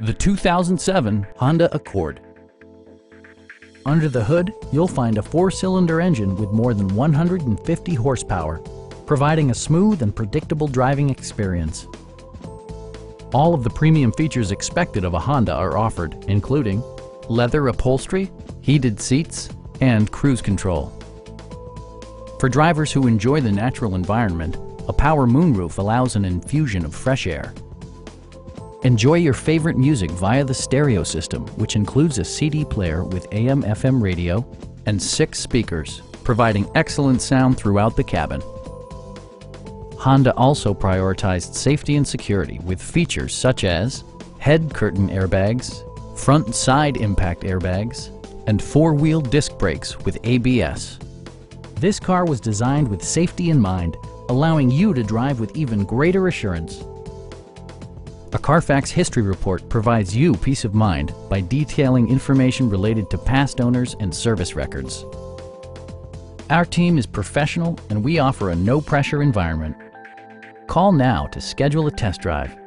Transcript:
The 2007 Honda Accord. Under the hood, you'll find a four-cylinder engine with more than 150 horsepower, providing a smooth and predictable driving experience. All of the premium features expected of a Honda are offered, including leather upholstery, heated seats, and cruise control. For drivers who enjoy the natural environment, a power moonroof allows an infusion of fresh air. Enjoy your favorite music via the stereo system, which includes a CD player with AM-FM radio and six speakers, providing excellent sound throughout the cabin. Honda also prioritized safety and security with features such as head curtain airbags, front side impact airbags, and four-wheel disc brakes with ABS. This car was designed with safety in mind, allowing you to drive with even greater assurance. A Carfax history report provides you peace of mind by detailing information related to past owners and service records. Our team is professional and we offer a no-pressure environment. Call now to schedule a test drive.